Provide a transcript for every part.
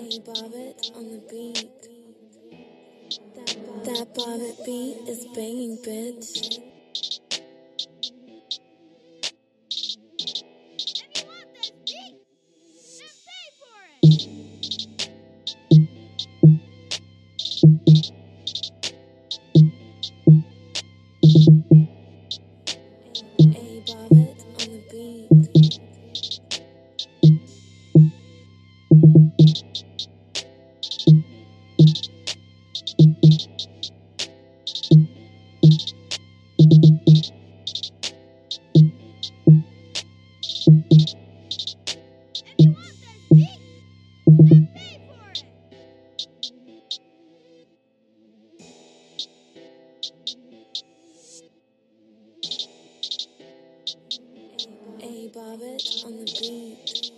on the beat. That bobbit beat is banging, bitch. on the beat.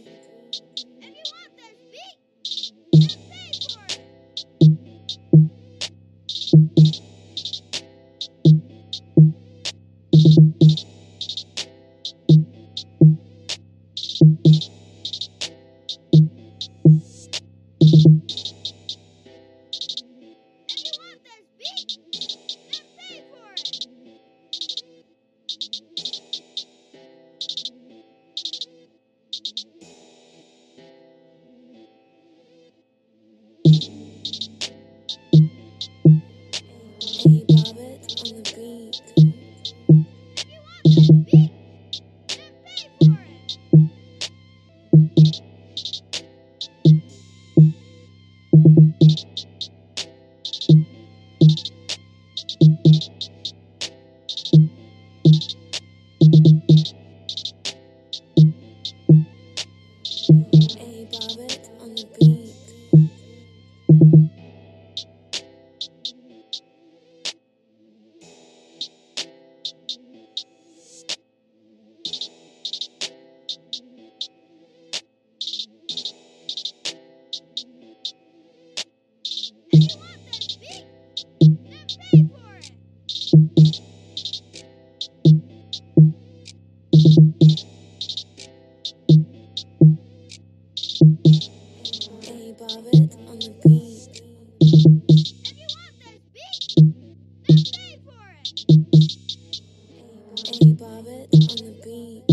Bob it on the beat.